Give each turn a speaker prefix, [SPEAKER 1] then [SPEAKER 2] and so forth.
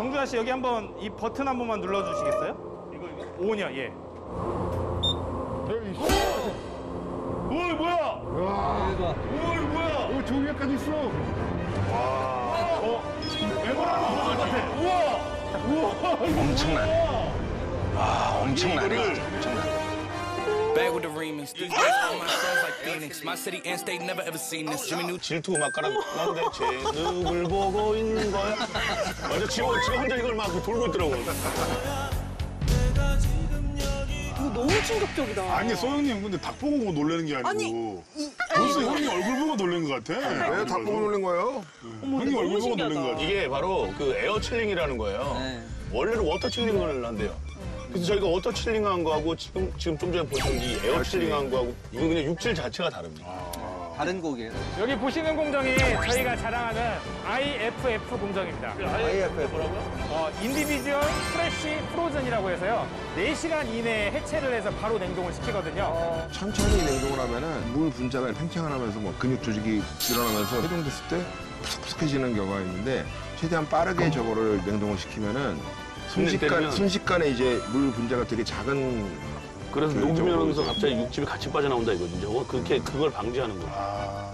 [SPEAKER 1] 정준하 씨 여기 한번 이 버튼 한 번만 눌러주시겠어요? 이거 이거 온이요 예. 오 뭐야? 오 뭐야?
[SPEAKER 2] 오, 저 위에까지 있어.
[SPEAKER 1] 어? 에메랄드 보석 같아. 우와. 우와.
[SPEAKER 3] 엄청나네. 와, 엄청나네. 엄청나네.
[SPEAKER 4] Back with the remix. These days, all my songs like Phoenix. My city and state never ever seen this. Jimmy New
[SPEAKER 3] 질투 음악가랑 난데 제 누굴 보고 있는 거야? 맞아, 지금, 지금 혼자 이걸 막 돌고 있더라고.
[SPEAKER 5] 이거 너무 충격적이다.
[SPEAKER 2] 아니, 소영님, 근데 닭 보고 놀라는 게 아니고.
[SPEAKER 5] 아니, 이,
[SPEAKER 2] 벌써 형님 얼굴 보고 놀란 것 같아.
[SPEAKER 6] 왜 닭 보고 놀란 거예요?
[SPEAKER 2] 형님 얼굴 보고 놀란 것 같아.
[SPEAKER 3] 이게 바로 그 air chilling이라는 거예요. 원래는 water chilling을 한대요. 그래서 저희가 water chilling한 거하고 지금 지금 좀 전에 보신 이 air chilling한 거하고 이건 그냥 육질 자체가 다릅니다.
[SPEAKER 7] 다른 곡이에요.
[SPEAKER 1] 여기 보시는 공정이 저희가 자랑하는 IFF 공정입니다.
[SPEAKER 7] IFF.
[SPEAKER 1] 어, individual fresh frozen이라고 해서요. 4시간 이내에 해체를 해서 바로 냉동을 시키거든요.
[SPEAKER 6] 천천히 냉동을 하면은 물 분자가 팽창을 하면서 뭐 근육 조직이 일어나면서 해동됐을 때 푸석푸석해지는 경우가 있는데 최대한 빠르게 저거를 냉동을 시키면은 순식간
[SPEAKER 3] 때리면-
[SPEAKER 6] 순식간에 이제 물 분자가 되게 작은
[SPEAKER 3] 그래서
[SPEAKER 6] 그
[SPEAKER 3] 녹으면서
[SPEAKER 6] 정도로
[SPEAKER 3] 갑자기 육즙이 같이 빠져나온다 이거죠. 그렇게 그걸 방지하는 거예요.
[SPEAKER 2] 아,